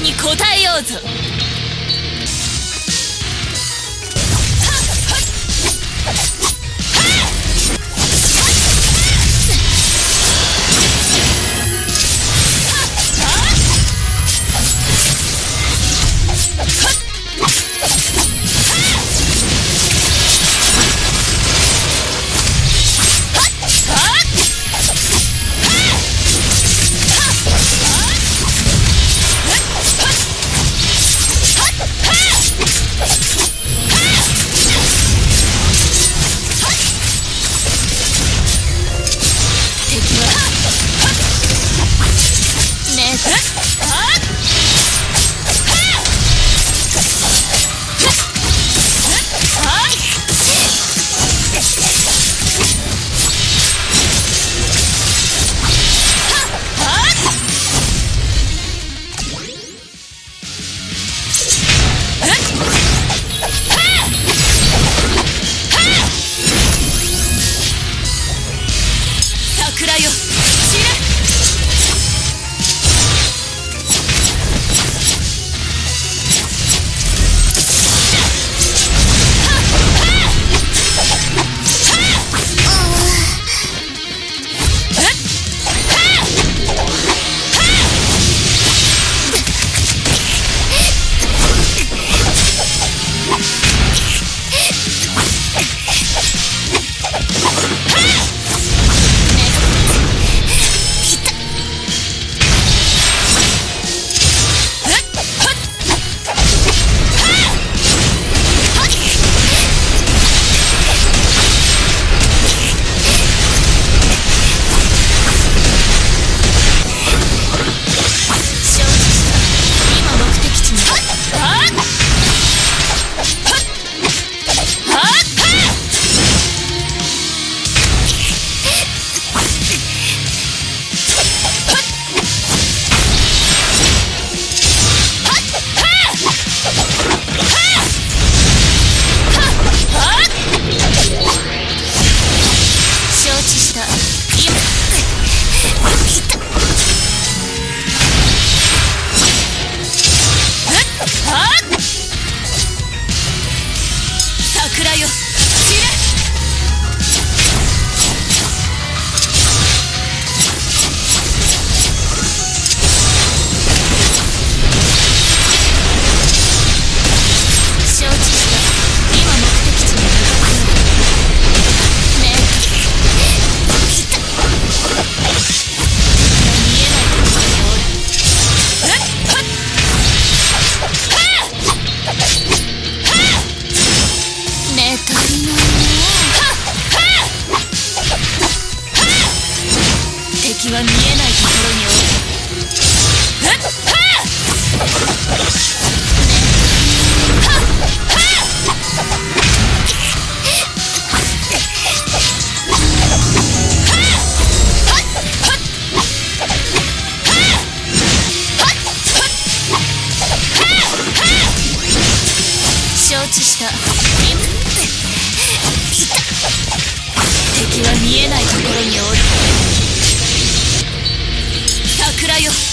に答えようぞ。は見えないところにおる。桜よ。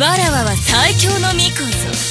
わらわは最強の巫女ぞ